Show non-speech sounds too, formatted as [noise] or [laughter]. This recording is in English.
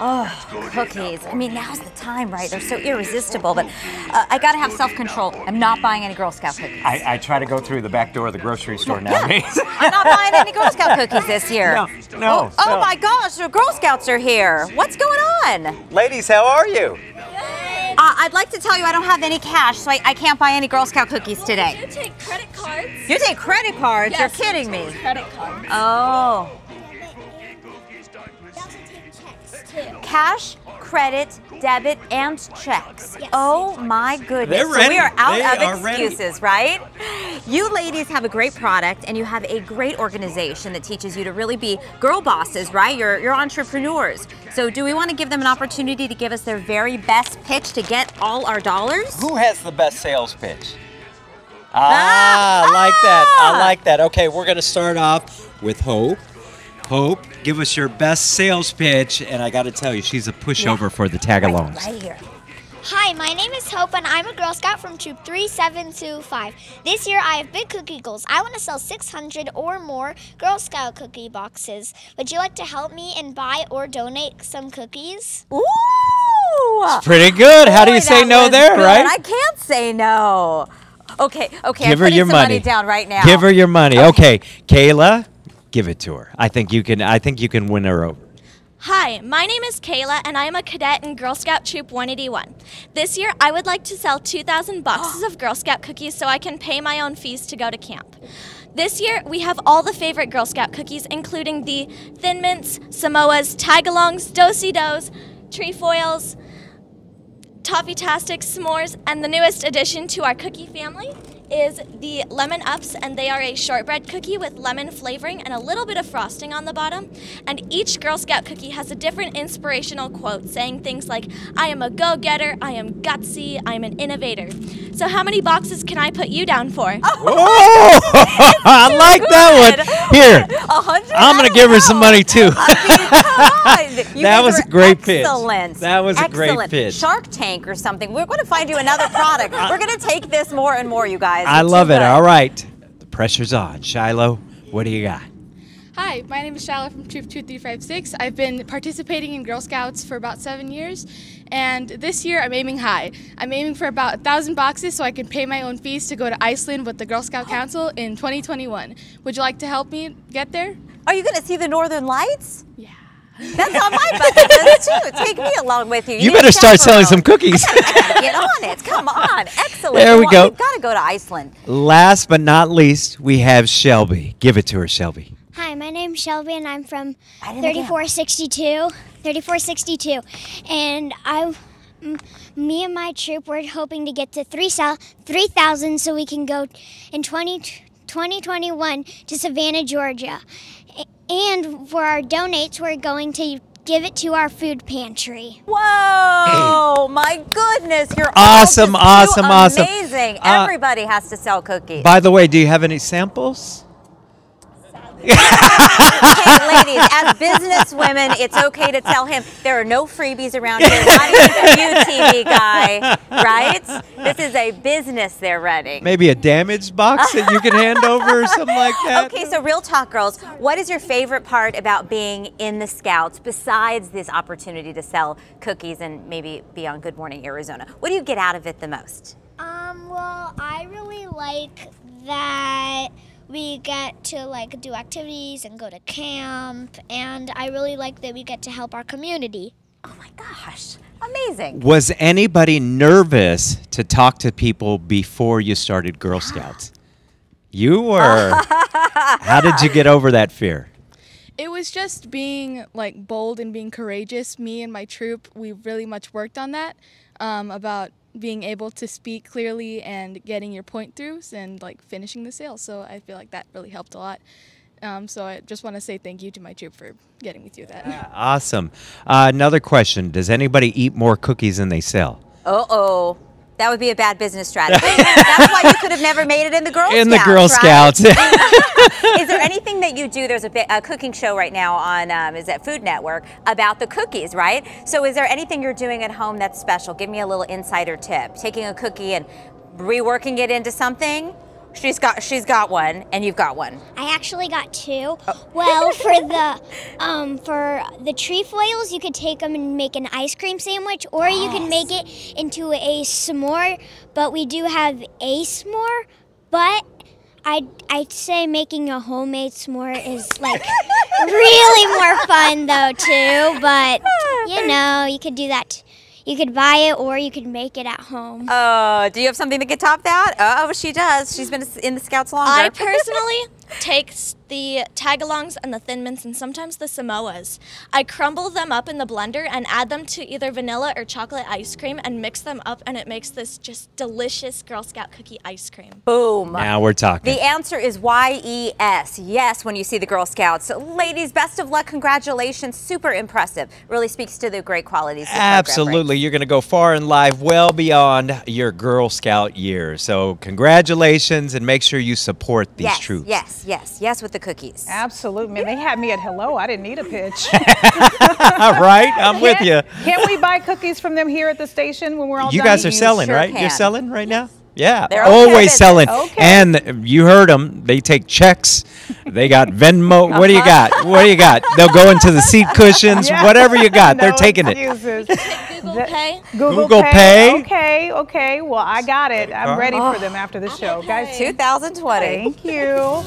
Oh, cookies. I mean, now's the time, right? They're so irresistible, but uh, I gotta have self-control. I'm not buying any Girl Scout cookies. I, I try to go through the back door of the grocery store nowadays. [laughs] I'm not buying any Girl Scout cookies this year. No, no, Oh, oh no. my gosh, the Girl Scouts are here. What's going on? Ladies, how are you? Uh, I'd like to tell you I don't have any cash, so I, I can't buy any Girl Scout cookies today. You take credit cards. You take credit cards? Yes, You're kidding me. Credit cards. Oh. Cash, credit, debit, and checks. Yes. Oh my goodness. They're So we are out They of are ready. excuses, right? You ladies have a great product and you have a great organization that teaches you to really be girl bosses, right? You're, you're entrepreneurs. So do we want to give them an opportunity to give us their very best pitch to get all our dollars? Who has the best sales pitch? Ah, I like that. I Ah! like that. Okay, we're going to start off with Hope. Hope, give us your best sales pitch. And I got to tell you, she's a pushover for the tag-alongs. Right here. Hi, my name is Hope, and I'm a Girl Scout from Troop 3725. This year, I have big cookie goals. I want to sell 600 or more Girl Scout cookie boxes. Would you like to help me and buy or donate some cookies? Ooh! It's Pretty good. How do you say no there, good. right? I can't say no. Okay, okay. Give I'm her your some money. down right now. Give her your money. Okay. Kayla, give it to her. I think you can. I think you can win her over. Hi, my name is Kayla, and I am a cadet in Girl Scout Troop 181. This year, I would like to sell 2,000 boxes of Girl Scout cookies so I can pay my own fees to go to camp. This year, we have all the favorite Girl Scout cookies, including the Thin Mints, Samoas, Tagalongs, Do-Si Dos, Trefoils, Toffee Tastics, S'mores, and the newest addition to our cookie family is the Lemon Ups, and they are a shortbread cookie with lemon flavoring and a little bit of frosting on the bottom. And each Girl Scout cookie has a different inspirational quote saying things like, I am a go getter, I am gutsy, I am an innovator. So, how many boxes can I put you down for? [laughs] Oh, [laughs] I like that one. Here, A? I'm gonna give her some money too. I mean, come on. [laughs] You That was a great pitch. excellent. That was a great pitch. Shark Tank or something. We're going to find you another product. We're going to take this more and more, you guys. I You're love it. good. All right, the pressure's on. Shiloh, what do you got? Hi, my name is Shiloh from Troop 2356. I've been participating in Girl Scouts for about seven years, and this year I'm aiming high. I'm aiming for about a thousand boxes so I can pay my own fees to go to Iceland with the Girl Scout Council in 2021. Would you like to help me get there? Are you going to see the Northern Lights? Yeah. That's on my bucket list too. Take me along with you. You need a better start selling some chaperone. cookies. Get on it. Come on. Excellent. There we Well, go. We've got to go to Iceland. Last but not least, we have Shelby. Give it to her, Shelby. Hi, my name's Shelby, and I'm from Write it down. 3462. 3462. And I, m- me and my troop, we're hoping to get to 3,000 3,000 so we can go in 20, 2021 to Savannah, Georgia. A- And for our donates, we're going to give it to our food pantry. Whoa! My goodness, you're Awesome, all just too awesome, awesome. Amazing. Uh, Everybody has to sell cookies. By the way, do you have any samples? [laughs] Okay, ladies, as business women, it's okay to tell him there are no freebies around here. Not even for you, TV guy. Right? This is a business they're running. Maybe a damaged box that you can hand over or something like that? Okay, so real talk, girls. What is your favorite part about being in the Scouts besides this opportunity to sell cookies and maybe be on Good Morning Arizona? What do you get out of it the most? Um, well, I really like that we get to like do activities and go to camp and I really like that we get to help our community. Oh my gosh, amazing. Was anybody nervous to talk to people before you started Girl [gasps] Scouts? You were. [laughs] How did you get over that fear? It was just being like bold and being courageous. Me and my troop, we really much worked on that um, about being able to speak clearly and getting your point through and like finishing the sale. So I feel like that really helped a lot. Um, so I just want to say thank you to my troop for getting me through that. Awesome. Uh, another question Does anybody eat more cookies than they sell? Uh oh. That would be a bad business [laughs] strategy. That's why you could have never made it in the Girl In Scouts. the Girl right? Scouts. is there [laughs] anything that you do? There's a, bit, a cooking show right now on um, is that Food Network about the cookies, right? So is there anything you're doing at home that's special? Give me a little insider tip. Taking a cookie and reworking it into something, She's got she's got one, and you've got one. I actually got two. Oh. [laughs] Well, for the [laughs] um for the trefoils, you could take them and make an ice cream sandwich, or you can make it into a s'more. But we do have a s'more, but I'd I'd say making a homemade s'more is like [laughs] really more fun though too. But you know, you could do that. You could buy it, or you could make it at home. Oh, do you have something that could top that? Oh, she does. She's been in the Scouts longer. I personally [laughs] take the tagalongs and the thin mints and sometimes the samoas. I crumble them up in the blender and add them to either vanilla or chocolate ice cream and mix them up, and it makes this just delicious Girl Scout cookie ice cream. Boom. Now we're talking. The answer is Y-E-S. Yes, when you see the Girl Scouts. So, ladies, best of luck. Congratulations. Super impressive. Really speaks to the great qualities. the program brings. Absolutely. You're going to go far in life, well beyond your Girl Scout years. So, congratulations and make sure you support these yes, troops. Yes, yes, yes, with the cookies. Absolutely, man. They had me at hello. I didn't need a pitch. [laughs] [laughs] right? I'm with you. Can we buy cookies from them here at the station when we're all You done? guys are selling, sure right? can. You're selling right now? Yeah, They're okay always with selling. Okay. And you heard them. They take checks. They got Venmo. What do you uh-huh. got? What do you got? They'll go into the seat cushions. Yeah. Whatever you got, [laughs] they're No taking it. excuses. Google Pay. Google, Google Pay. Okay, okay. Well, I got it. I'm uh-huh. ready Oh. for them after the oh. show, guys. 2020. Thank you.